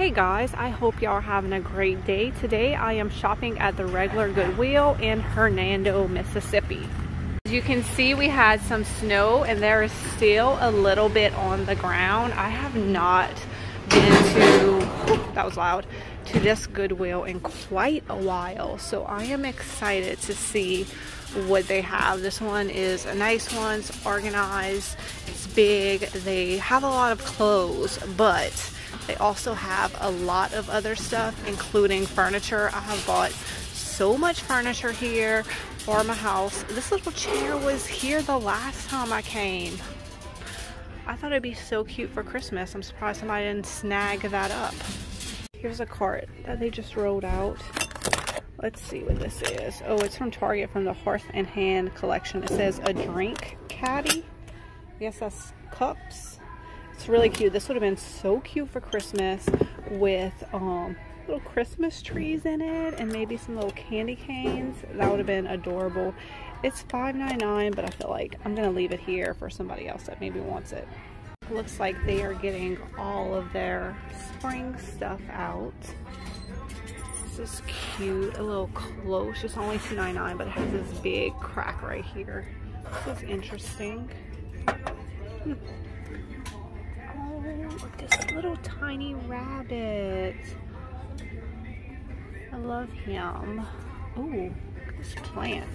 Hey guys, I hope y'all are having a great day. Today I am shopping at the regular Goodwill in Hernando, Mississippi. As you can see we had some snow and there is still a little bit on the ground. I have not been to, that was loud, to this Goodwill in quite a while. So I am excited to see what they have. This one is a nice one, it's organized, it's big. They have a lot of clothes, but they also have a lot of other stuff, including furniture. I have bought so much furniture here for my house. This little chair was here the last time I came. I thought it'd be so cute for Christmas. I'm surprised somebody didn't snag that up. Here's a cart that they just rolled out. Let's see what this is. Oh, it's from Target from the Hearth and Hand collection. It says a drink caddy. I guess that's cups. It's really cute. This would have been so cute for Christmas with um, little Christmas trees in it and maybe some little candy canes. That would have been adorable. It's $5.99, but I feel like I'm going to leave it here for somebody else that maybe wants it. Looks like they are getting all of their spring stuff out. This is cute, a little close. It's only $2.99, but it has this big crack right here. This is interesting. Hmm. Look, this little tiny rabbit. I love him. Oh, at this plant.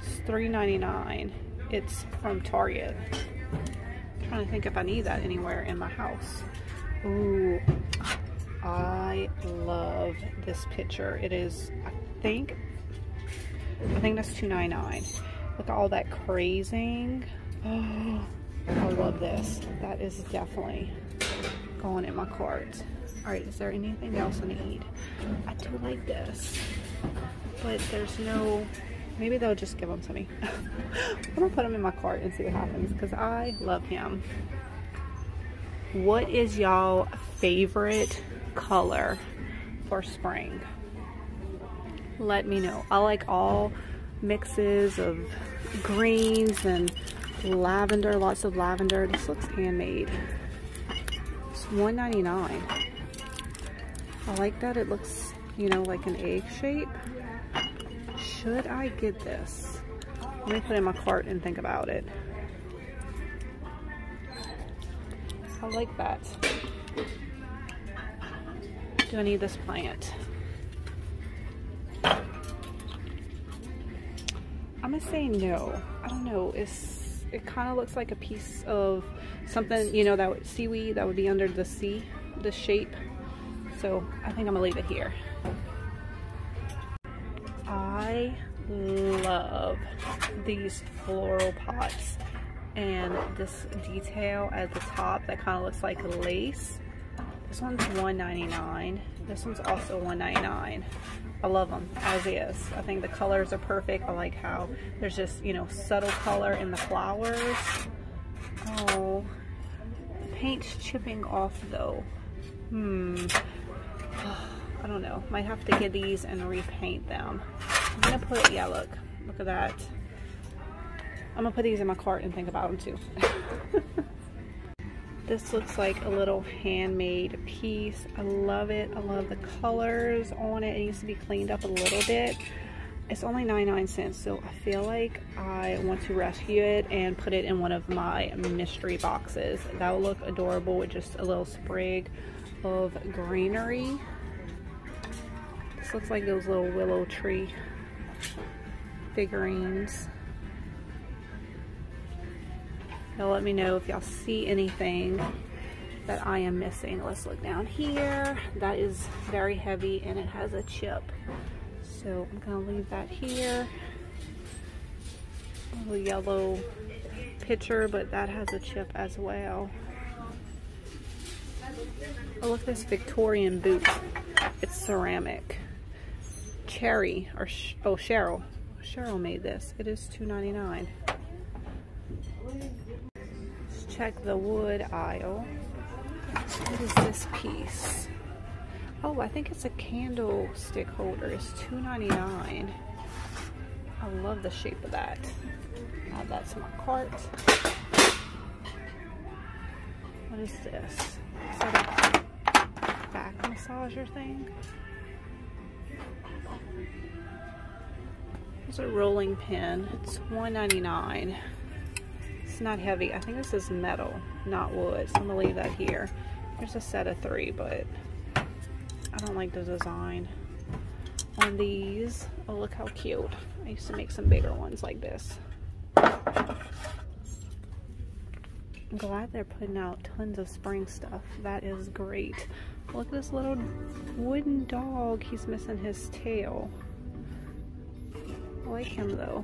It's $3.99. It's from Target. I'm trying to think if I need that anywhere in my house. Ooh, I love this picture. It is, I think, I think that's $2.99. Look at all that crazing. Oh, I love this. That is definitely going in my cart. All right, is there anything else I need? I do like this, but there's no, maybe they'll just give them to me. I'm gonna put him in my cart and see what happens because I love him. What is y'all favorite color for spring? Let me know. I like all mixes of greens and lavender, lots of lavender. This looks handmade. It's $1.99. I like that it looks, you know, like an egg shape. Should I get this? Let me put in my cart and think about it. I like that. Do I need this plant? I'm gonna say no. I don't know. It's it kind of looks like a piece of something, you know, that would, seaweed that would be under the sea, the shape. So I think I'm gonna leave it here. I love these floral pots and this detail at the top that kind of looks like lace. This one's $1.99. This one's also $1.99. I love them as is. I think the colors are perfect. I like how there's just, you know, subtle color in the flowers. Oh, the paint's chipping off though. Hmm. I don't know. Might have to get these and repaint them. I'm gonna put, yeah, look. Look at that. I'm gonna put these in my cart and think about them too. this looks like a little handmade piece. I love it. I love the colors on it. It needs to be cleaned up a little bit. It's only 99 cents, so I feel like I want to rescue it and put it in one of my mystery boxes. That will look adorable with just a little sprig of greenery. This looks like those little willow tree figurines. Y'all let me know if y'all see anything that I am missing. Let's look down here. That is very heavy and it has a chip. So I'm gonna leave that here. A little yellow pitcher, but that has a chip as well. Oh, look at this Victorian boot. It's ceramic. Cherry, or, oh, Cheryl. Cheryl made this. It is $2.99 check the wood aisle. What is this piece? Oh, I think it's a candlestick holder. It's $2.99. I love the shape of that. Add that to my cart. What is this? Is that a back massager thing? It's a rolling pin. It's $1.99. It's not heavy. I think this is metal, not wood. So I'm gonna leave that here. There's a set of three, but I don't like the design on these. Oh, look how cute. I used to make some bigger ones like this. I'm glad they're putting out tons of spring stuff. That is great. Look at this little wooden dog. He's missing his tail. I like him though.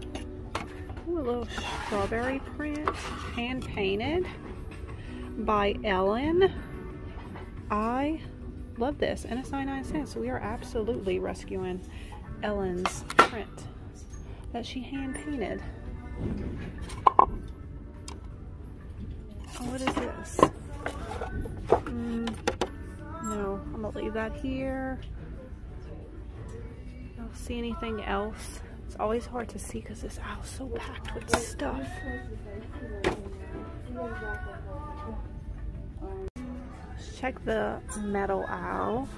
Ooh, a little strawberry print. Hand painted by Ellen. I love this. And it's 99 cents. So we are absolutely rescuing Ellen's print that she hand painted. What is this? Mm, no, I'm gonna leave that here. I don't see anything else. Always hard to see because this aisle's so packed with stuff. Let's check the metal aisle.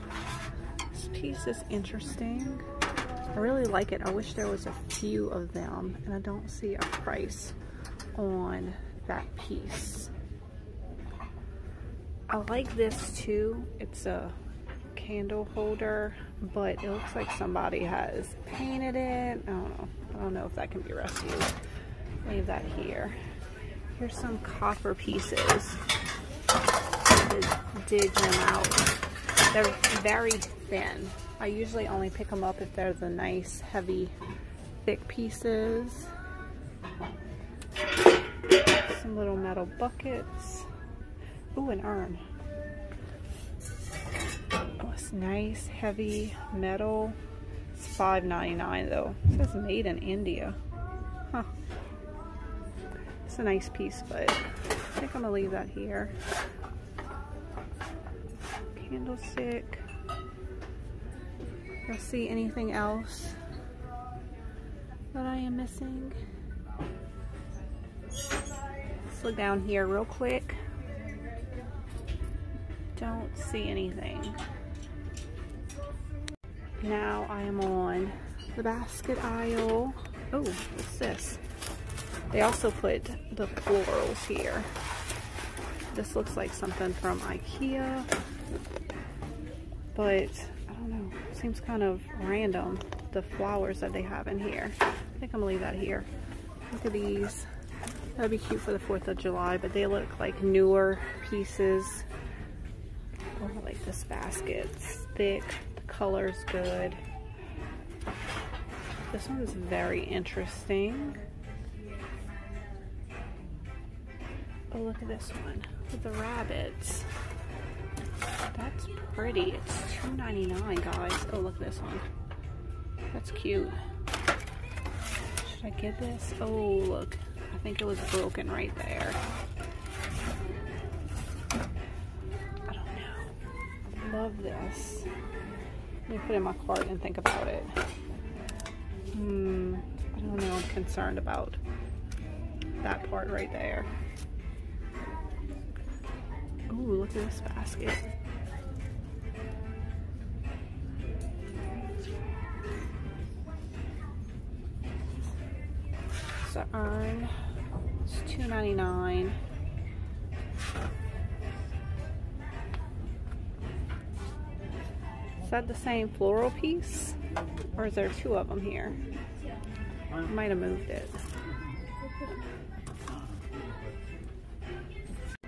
This piece is interesting. I really like it. I wish there was a few of them and I don't see a price on that piece. I like this too. It's a candle holder, but it looks like somebody has painted it. I don't know. I don't know if that can be rescued. Leave that here. Here's some copper pieces. Dig them out. They're very thin. I usually only pick them up if they're the nice, heavy, thick pieces. Some little metal buckets. Ooh, an urn. It's nice, heavy metal. It's $5.99 though. It says made in India. Huh. It's a nice piece, but I think I'm gonna leave that here. Candlestick y'all see anything else that I am missing. Let's look down here real quick. Don't see anything. Now I am on the basket aisle. Oh, what's this? They also put the florals here. This looks like something from Ikea, but I don't know. seems kind of random, the flowers that they have in here. I think I'm gonna leave that here. Look at these. That'd be cute for the 4th of July, but they look like newer pieces. Oh, I like this basket. It's thick, color's good. This one's very interesting. Oh, look at this one with the rabbits. That's pretty. It's $2.99, guys. Oh, look at this one. That's cute. Should I get this? Oh, look. I think it was broken right there. I don't know. love this. Let me put in my cart and think about it. Hmm. I don't know. I'm concerned about that part right there. Ooh, look at this basket. Is that the same floral piece? Or is there two of them here? I might have moved it.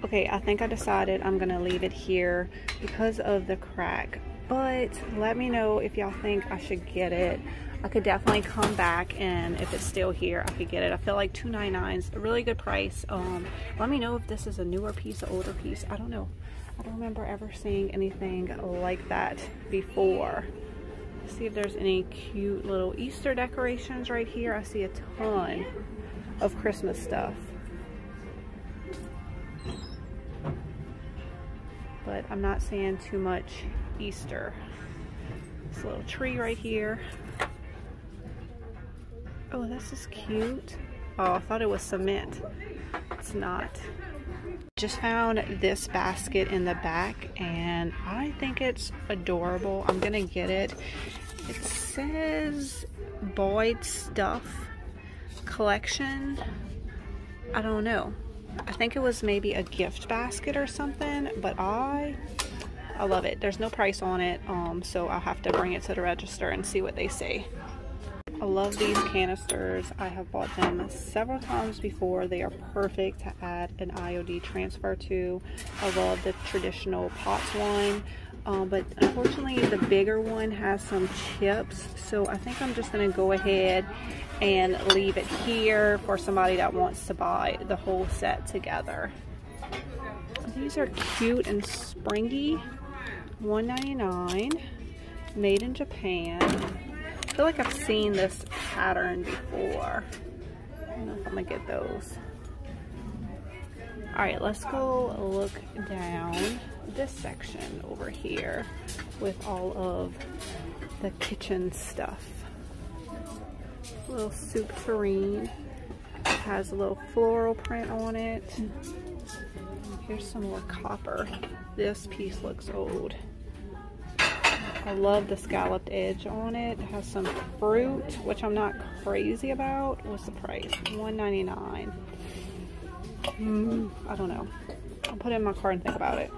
Okay, I think I decided I'm gonna leave it here because of the crack. But let me know if y'all think I should get it. I could definitely come back and if it's still here, I could get it. I feel like $2.99 is a really good price. Um, let me know if this is a newer piece, an older piece. I don't know. I don't remember ever seeing anything like that before. Let's see if there's any cute little Easter decorations right here. I see a ton of Christmas stuff. But I'm not seeing too much Easter. This little tree right here. Oh, this is cute. Oh, I thought it was cement. It's not. just found this basket in the back and I think it's adorable. I'm gonna get it. It says Boyd Stuff Collection. I don't know. I think it was maybe a gift basket or something, but I I love it. There's no price on it, um, so I'll have to bring it to the register and see what they say. I love these canisters. I have bought them several times before. They are perfect to add an IOD transfer to. I love the traditional POTS one. Um, but unfortunately the bigger one has some chips so I think I'm just going to go ahead and leave it here for somebody that wants to buy the whole set together. These are cute and springy. $1.99. Made in Japan. I feel like I've seen this pattern before. I don't know if I'm to get those. Alright, let's go look down this section over here with all of the kitchen stuff little soup tureen. Has a little floral print on it. Here's some more copper. This piece looks old. I love the scalloped edge on it. It has some fruit, which I'm not crazy about. What's the price? $1.99. Mm, I don't know. I'll put it in my cart and think about it.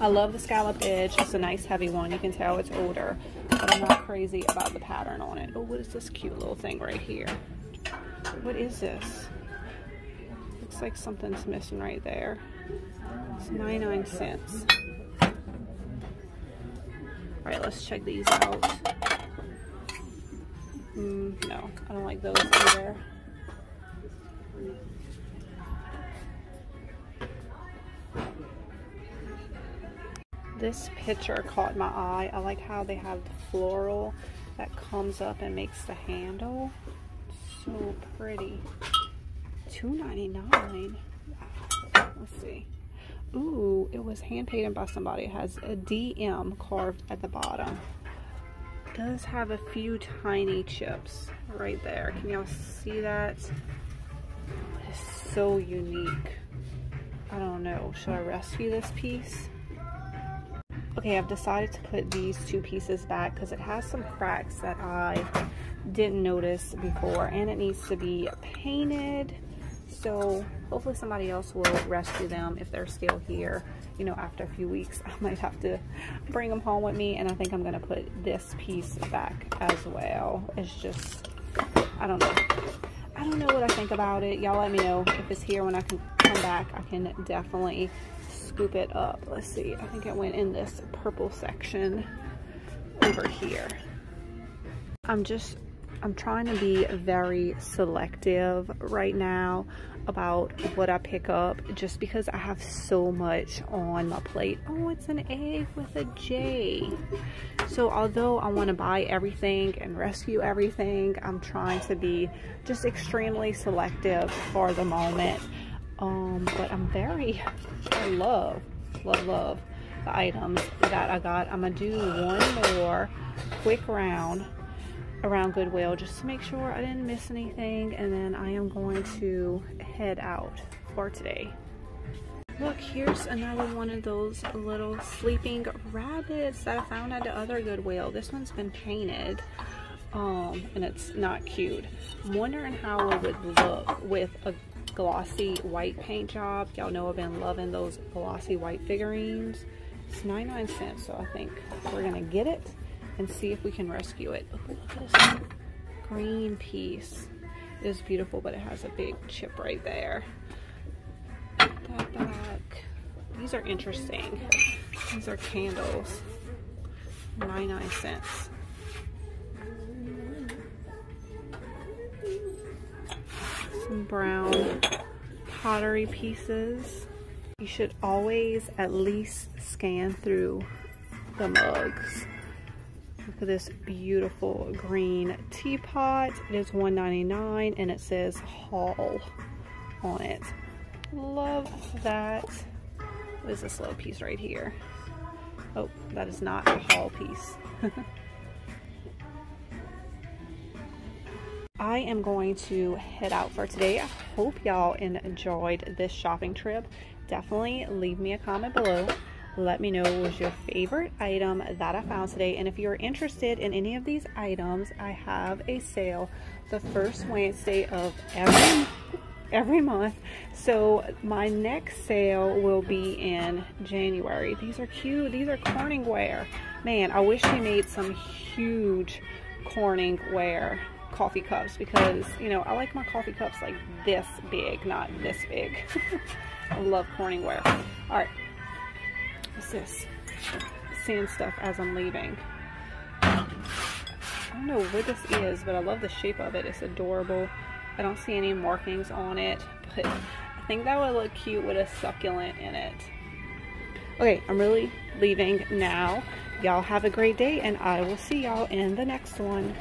I love the scalloped edge. It's a nice heavy one. You can tell it's older, but I'm not crazy about the pattern on it. Oh, what is this cute little thing right here? What is this? Looks like something's missing right there. It's 99 cents. All right, let's check these out. Mm, no, I don't like those either. This picture caught my eye. I like how they have the floral that comes up and makes the handle. So pretty. $2.99. Let's see. Ooh, it was hand painted by somebody. It has a DM carved at the bottom. It does have a few tiny chips right there. Can y'all see that? It's so unique. I don't know. Should I rescue this piece? Okay, I've decided to put these two pieces back because it has some cracks that I didn't notice before and it needs to be painted. So hopefully somebody else will rescue them if they're still here. You know, after a few weeks, I might have to bring them home with me. And I think I'm to put this piece back as well. It's just, I don't know. I don't know what I think about it. Y'all let me know if it's here when I can come back. I can definitely scoop it up. Let's see. I think it went in this purple section over here. I'm just, I'm trying to be very selective right now about what I pick up just because I have so much on my plate. Oh, it's an egg with a J. So although I want to buy everything and rescue everything, I'm trying to be just extremely selective for the moment. Um, but I'm very, I love, love, love the items that I got. I'm going to do one more quick round around Goodwill just to make sure I didn't miss anything. And then I am going to head out for today. Look, here's another one of those little sleeping rabbits that I found at the other Goodwill. This one's been painted um, and it's not cute. I'm wondering how it would look with a glossy white paint job. Y'all know I've been loving those glossy white figurines. It's 99 cents, so I think we're gonna get it and see if we can rescue it. Look at this green piece. It is beautiful, but it has a big chip right there. Put that back. These are interesting. These are candles. 99 cents. some brown pottery pieces. You should always at least scan through the mugs. Look at this beautiful green teapot. It is $1.99 and it says Hall on it. Love that. What is this little piece right here? Oh, that is not a Hall piece. I am going to head out for today. I hope y'all enjoyed this shopping trip. definitely leave me a comment below. Let me know what was your favorite item that I found today. And if you're interested in any of these items, I have a sale the first Wednesday of every every month. So my next sale will be in January. These are cute. These are Corningware. Man, I wish they made some huge Corningware coffee cups because, you know, I like my coffee cups like this big, not this big. I love Corningware. All right. What's this? Sand stuff as I'm leaving. I don't know what this is, but I love the shape of it. It's adorable. I don't see any markings on it, but I think that would look cute with a succulent in it. Okay, I'm really leaving now. Y'all have a great day, and I will see y'all in the next one.